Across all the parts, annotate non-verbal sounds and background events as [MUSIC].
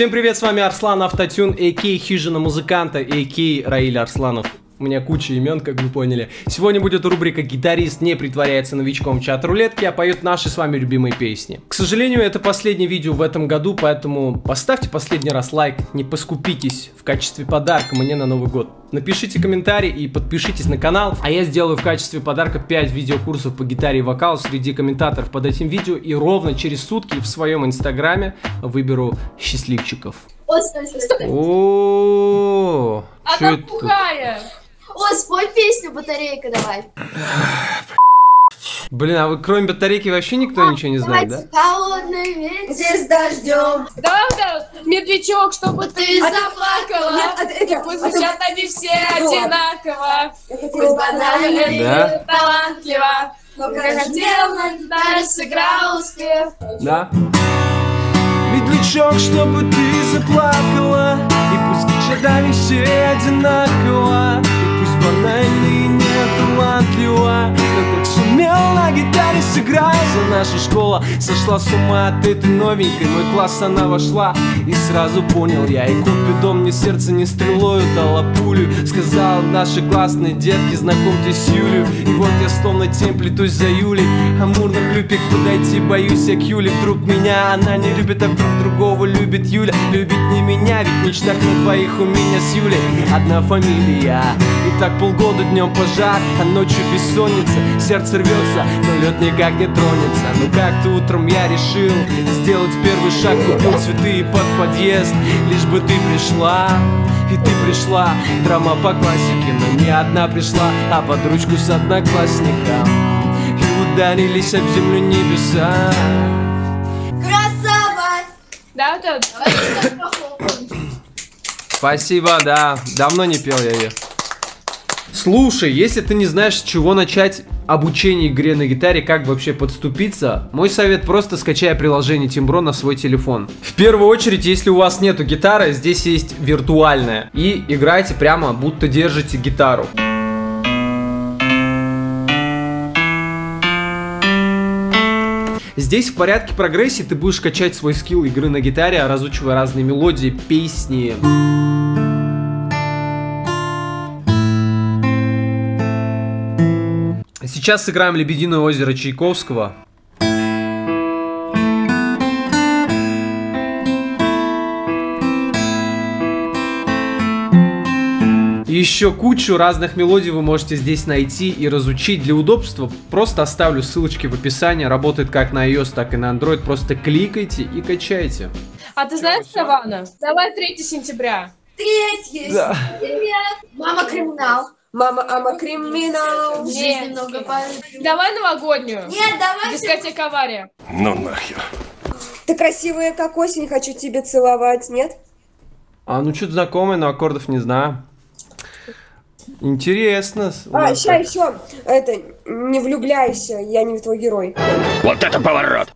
Всем привет, с вами Арслан Автотюн, а.к. Хижина Музыканта, а.к. Раиль Арсланов. У меня куча имен, как вы поняли. Сегодня будет рубрика «Гитарист не притворяется новичком чат-рулетки», а поет наши с вами любимые песни. К сожалению, это последнее видео в этом году, поэтому поставьте последний раз лайк, не поскупитесь в качестве подарка мне на Новый год. Напишите комментарий и подпишитесь на канал, а я сделаю в качестве подарка 5 видеокурсов по гитаре и вокалу среди комментаторов под этим видео и ровно через сутки в своем инстаграме выберу счастливчиков. Ой, стой, стой, стой. О, Она что это тут? пугая. О, спой песню «Батарейка» давай. [SIGHS] Блин, а вы кроме батарейки вообще никто ничего не знает, да? Холодный ветер с дождем. Давай вот этот, медведчок, чтобы ты заплакала. Нет, это- это- И пусть это- звучат они все одинаково. Пусть банально Да. талантливо. но Как хотел, на гитаре сыграл успех. Да? Медлячок, чтобы ты заплакала И пусть годами все одинаково И сумел на гитаре сыграть За наша школа сошла с ума от этой новенькой Мой класс она вошла И сразу понял. Я И купидом мне сердце не стрелою дала пулю. Сказала наши классные детки Знакомьтесь Юлей И вот я словно тень плетусь за Юлей. Амурных любик подойти боюсь я к Юле. Вдруг меня она не любит, а вдруг другого любит Юля. Любит не меня, ведь в мечтах на двоих у меня с Юлей. Одна фамилия И так полгода днем пожар, а ночью бессонница. Сердце рвется, но лед никак не тронется. Ну как-то утром я решил сделать первый шаг Купил цветы под подъезд, лишь бы ты пришла. И ты пришла, драма по классике Но не одна пришла, а под ручку с одноклассником. И ударились об землю небеса. Красава! Да, похлопаем. Спасибо, да, давно не пел я ее Слушай, если ты не знаешь, с чего начать обучение игре на гитаре, как вообще подступиться, мой совет просто скачай приложение Тимбро на свой телефон. В первую очередь, если у вас нету гитары, здесь есть виртуальная. И играйте прямо, будто держите гитару. Здесь в порядке прогрессии ты будешь качать свой скилл игры на гитаре, разучивая разные мелодии, песни. Сейчас сыграем «Лебединое озеро» Чайковского. И еще кучу разных мелодий вы можете здесь найти и разучить. Для удобства просто оставлю ссылочки в описании. Работает как на iOS, так и на Android. Просто кликайте и качайте. А ты знаешь, Савана? Давай 3 сентября. Третье. Да. Привет. Мама криминал. Мама, ама криминал. Нет. Давай новогоднюю. Нет, давай. Дискотека авария. Ну нахер. Ты красивая, как осень, хочу тебе целовать, нет? А, ну что-то знакомое, но аккордов не знаю. Интересно. А, еще, так. еще, это, не влюбляйся, я не твой герой. Вот это поворот!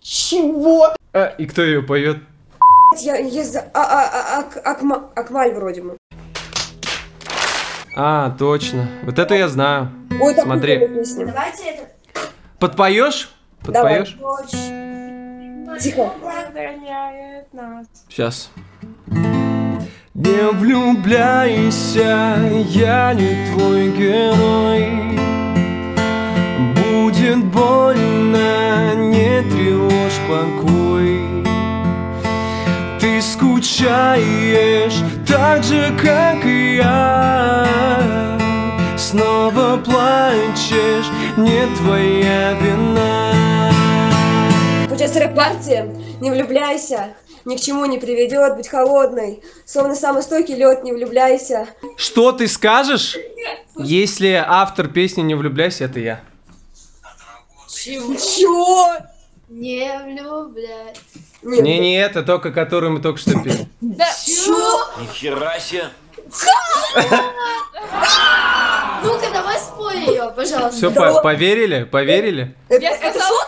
Чего? А, и кто ее поет? Я, я за... А, а, а, ак- акма- Акмаль вроде бы. А, точно. Вот это я знаю. Ой, Смотри. Давайте это. Подпоешь? Давай. Подпоешь? Тихо. Сейчас. Не влюбляйся, я не твой герой. Будет больно, не тревожь покой. Ты скучаешь так же, как и я. Снова плачешь, не твоя вина. Сейчас рэп-партия. Не влюбляйся. Ни к чему не приведет быть холодной. Словно самый стойкий лед, не влюбляйся. Что ты скажешь, если автор песни «Не влюбляйся» это я? Чего? Не влюбляй. Нет. Не, не это, только который мы только что пели. Да, Нихера себе! [LAUGHS] Ну-ка, давай спой ее, пожалуйста. Все, поверили? Поверили? Это, я это шутка?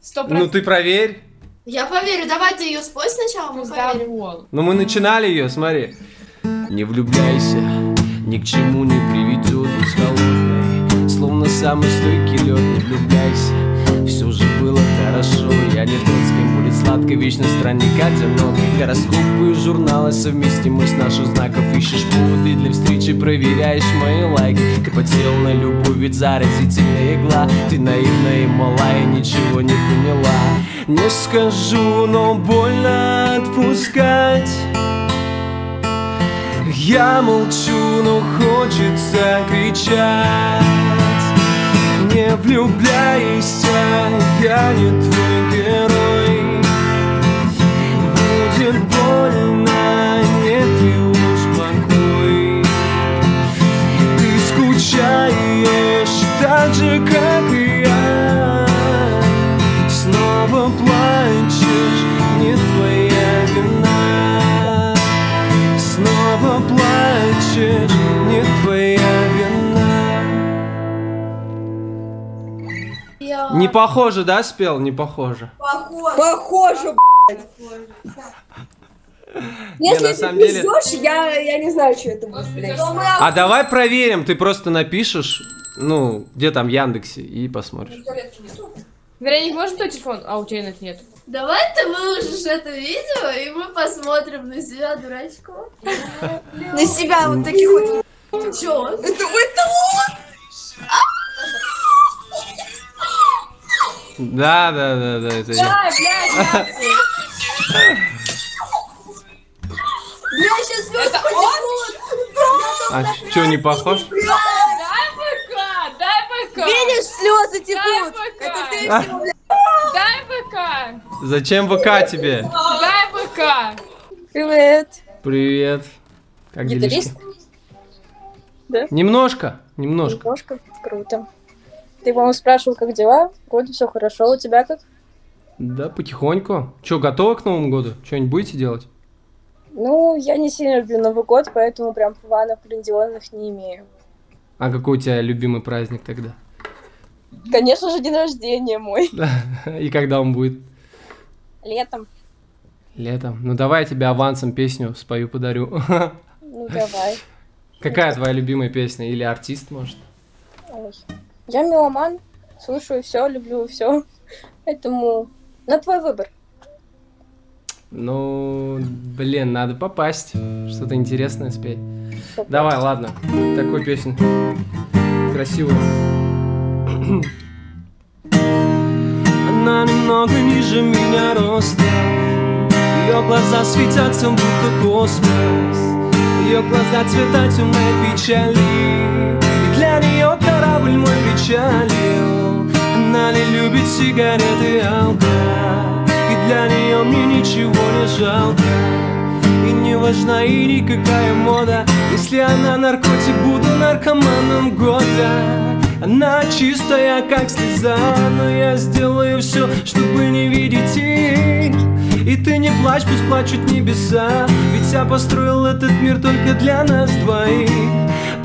Сто Ну ты проверь. Я поверю. Давай ты ее спой сначала, мы поверим. Ну мы начинали ее, смотри. Не влюбляйся, ни к чему не приведет быть холодной. Словно самый стойкий лед, не влюбляйся. Все же было хорошо. Я не тот, с кем будет сладко, вечно странника одинок Гороскопы и журналы совместимость наших знаков Ищешь поводы для встречи, проверяешь мои лайки Ты подсел на любовь, ведь заразительная игла. Ты наивная и малая, ничего не поняла. Не скажу, но больно отпускать. Я молчу, но хочется кричать Не влюбляйся, я не твой герой. Будет больно, не ты успокой Ты скучаешь так же, как и я. Снова плачешь, не твоя вина. Снова плачешь, не твоя вина Не похоже, да, спел? Не похоже. Похоже, блядь. Если на ты самом деле- пиздёшь, я, я не знаю, что это будет, блядь. А давай проверим, ты просто напишешь, ну, где там в Яндексе, и посмотришь. Вероник, можно твой телефон? А, у тебя нет, нет. Давай ты выложишь это видео, и мы посмотрим на себя, дурачков. [LAUGHS] На себя вот таких вот. Чё? Это, это он! Да, да, да, да, это я. Ай, блядь, Бля, сейчас [LAUGHS] Это А что, не похож? Дай дай. Видишь, слезы текут. Это ты А? блядь. Дай ПК. Зачем ВК тебе? Дай ПК. Привет. Привет. Как делишки? Да. Немножко, немножко. Немножко. Круто. Ты, по-моему, спрашивал, как дела? Вроде все хорошо. У тебя как? Да, потихоньку. Че, готовы к Новому году? Что-нибудь будете делать? Ну, я не сильно люблю Новый год, поэтому прям планов грандиозных не имею. А какой у тебя любимый праздник тогда? Конечно же, день рождения мой. [LAUGHS] И когда он будет? Летом. Летом. Ну давай я тебе авансом песню спою, подарю. Ну, давай. Какая твоя любимая песня? Или артист, может? Ой. Я меломан. Слушаю все, люблю все. Поэтому на твой выбор. Ну, блин, надо попасть. Что-то интересное спеть. Давай, ладно. Такую песню. Красивую. Она немного ниже меня ростом. Ее глаза светятся, будто космос. Ее глаза цвета темной печали. Печалил. Она любит сигареты и алкоголь. И для нее мне ничего не жалко. И не важна и никакая мода. Если она наркотик, буду наркоманом года. Она чистая, как слеза. Но я сделаю все, чтобы не видеть их. И ты не плачь, пусть плачут небеса. Ведь я построил этот мир только для нас двоих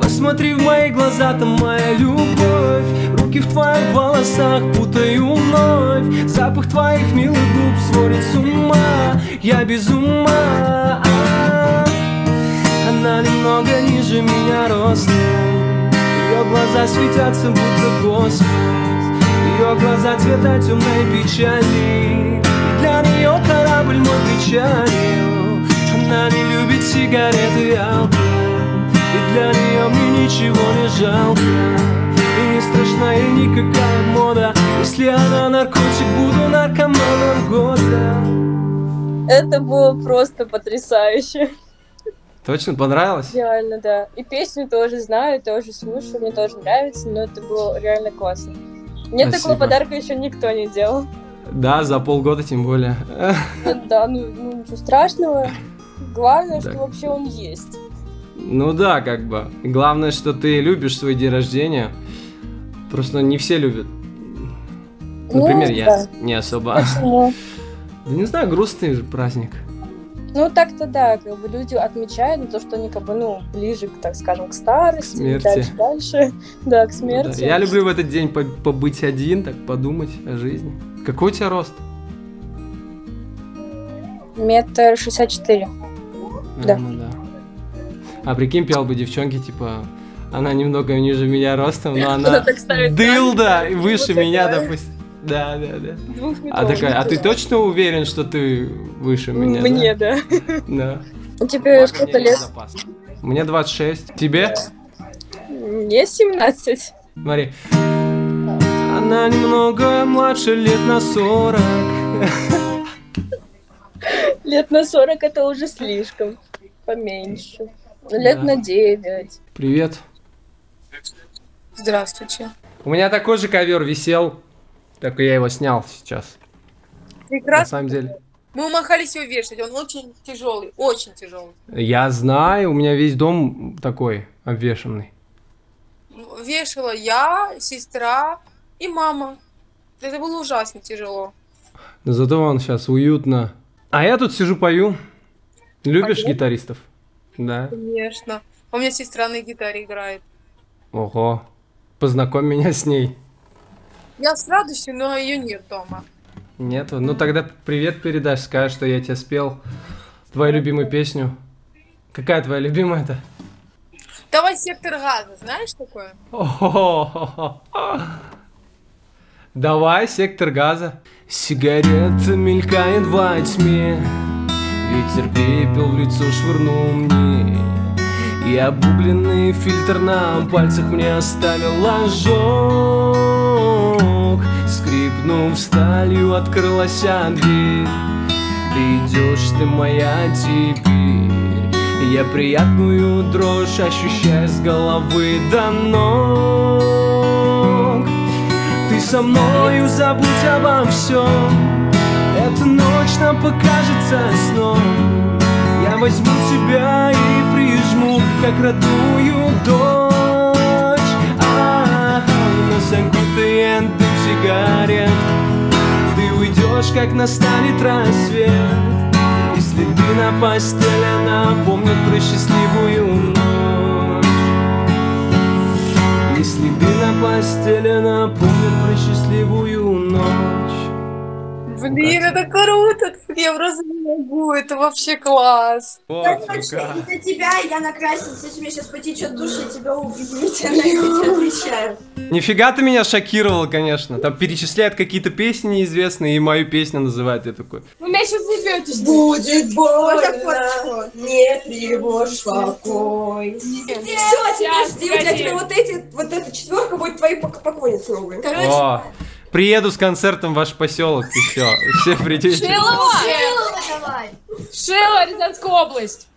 Посмотри в мои глаза, там моя любовь. Руки в твоих волосах путаю вновь. Запах твоих милых губ сводит с ума. Я без ума. Она немного ниже меня ростом. Ее глаза светятся, будто космос. Ее глаза цвета темной печали. И для нее корабль мой печалил Она не любит сигареты ничего не жалко И не страшна ей никакая мода Если она наркотик, буду наркоманом года Это было просто потрясающе. Точно понравилось? Реально, да. И песню тоже знаю, тоже слушаю, мне тоже нравится, но это было реально классно. Мне Спасибо. такого подарка еще никто не делал. Да, за полгода тем более. Ну да, ну, ну ничего страшного. Главное, Так. что вообще он есть. Ну да, как бы. Главное, что ты любишь свой день рождения. Просто не все любят. Ну, Например, я да. не особо. Почему? [LAUGHS] Да не знаю, грустный же праздник. Ну, так-то да, как бы люди отмечают, но то, что они как бы, ну, ближе, так скажем, к старости, К смерти. дальше, дальше, [LAUGHS] да, к Да, смерти. Я люблю в этот день по- побыть один, так подумать о жизни. Какой у тебя рост? Метр шестьдесят четыре. Да. А, ну да. А прикинь, пел бы девчонки, типа, она немного ниже меня ростом, но она дылда выше меня, допустим. Да, да, да. А такая, а ты точно уверен, что ты выше меня? Мне, да. Да. Тебе сколько лет? Мне 26. Тебе? Мне 17. Смотри. Она немного младше, лет на 40. Лет на 40 это уже слишком. Поменьше. Лет Да. на 9. Привет. Здравствуйте. У меня такой же ковер висел, только я его снял сейчас. На Прекрасно. самом деле. Мы умахались его вешать, он очень тяжелый, очень тяжелый. Я знаю, у меня весь дом такой обвешанный. Вешала я, сестра и мама. Это было ужасно тяжело. Но зато он сейчас уютно. А я тут сижу пою. Любишь Поёшь? гитаристов? Да. Конечно. У меня сестра на гитаре играет. Ого. Познакомь меня с ней. Я с радостью, но ее нет дома. Нету? Ну тогда привет передашь, скажешь, что я тебе спел твою любимую песню. Какая твоя любимая-то? Давай сектор газа, знаешь такое? О-хо-хо-хо. Давай, сектор газа. Сигарета мелькает во тьме Ветер пепел в лицо швырнул мне. И обугленный фильтр на пальцах мне оставил ожог. Скрипнув сталью, открылась дверь. Ты идешь, ты моя теперь. Я приятную дрожь ощущаю с головы до ног. Ты со мною забудь обо всем. Эта ночь нам покажется сном. Я возьму тебя и прижму, как родную дочь. А, Нас окутает дым сигарет. Ты уйдешь, как настанет рассвет. И следы на постели напомнят про счастливую ночь. И следы на постели напомнят про счастливую ночь Блин, это круто! Я просто не могу, это вообще класс. Вот, Точно, из-за тебя я накрасился, если мне сейчас потечет душ, я тебя убью, я тебе отвечаю. Нифига ты меня шокировал, конечно. Там перечисляют какие-то песни неизвестные, и мою песню называют. Я такой, Вы меня сейчас заебетесь. Будет больно, не тревожь покой. Все, теперь жди, у тебя вот эти, вот эта четверка будет твоей пок- покойницы новые. Короче, приеду с концертом в ваш поселок, и все, все придете. Шилова! Шилова давай. Шила, Рязанская область.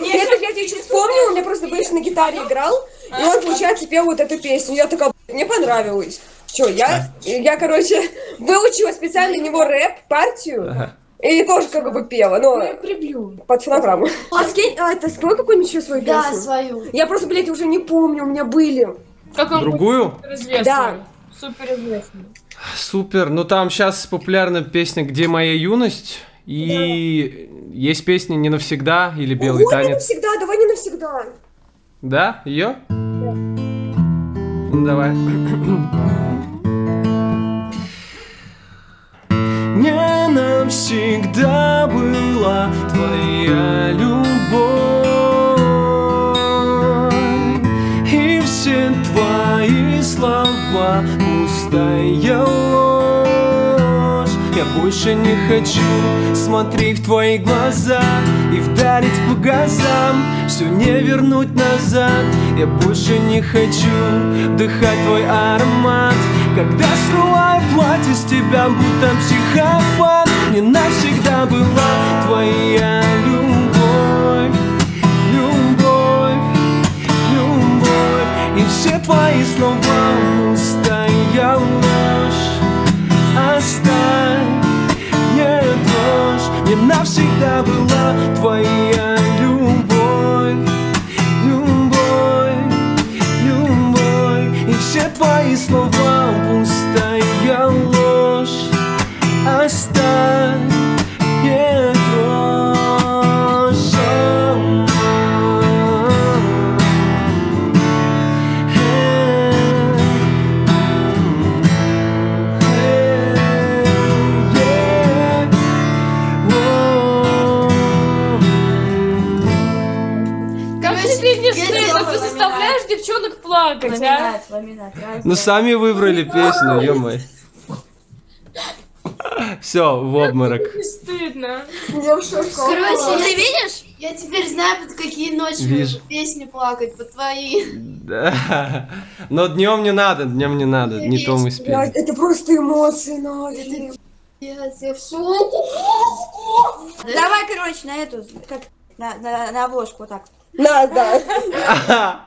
Нет, так я тебе чуть вспомнила, у меня просто бывший на гитаре играл, и он, получается, пел вот эту песню. Я такая, «Блин, мне понравилось. Че, я, я, короче, выучила специально для него рэп, партию, Ага. и тоже как бы пела, но Прибью. под фонограмму. А скинь, а, ты скинь какую-нибудь еще свою Да, песню? свою. Я просто, блядь, уже не помню, у меня были. Как он Другую? известный. Да. Супер известный. Супер. Ну там сейчас популярна песня «Где моя юность?» И есть песня «Не навсегда» или «Белый Ой, не танец». навсегда, давай не навсегда. Да? Ее? Ну, давай. Не навсегда была твоя любовь И все твои слова пустая ложь. Я больше не хочу смотреть в твои глаза И вдарить по газам, все не вернуть назад. Я больше не хочу вдыхать твой аромат. Когда срываю платье с тебя, будто психопат Не навсегда была твоя любовь Любовь, любовь. И все твои слова пустая ложь Оставь не дрожь Не навсегда была твоя плакать, а? Ламинат, ламинат. Ну сами выбрали песню, ё Все, в обморок. Стыдно. Короче, Ты видишь? я теперь знаю, под какие ночи Вижу. песни плакать, под твои. Да. Но днем не надо, днем не надо. Не то мы. Блядь, это просто эмоции, нафиг. Я в шоке. Давай, короче, на эту, как на, на, на обложку вот так. На, да.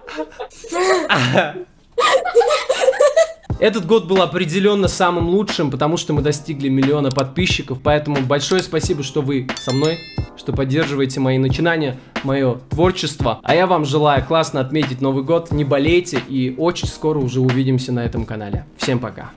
Этот год был определенно самым лучшим, потому что мы достигли миллиона подписчиков. Поэтому большое спасибо, что вы со мной, что поддерживаете мои начинания, мое творчество. А я вам желаю классно отметить Новый год, не болейте и очень скоро уже увидимся на этом канале. Всем пока.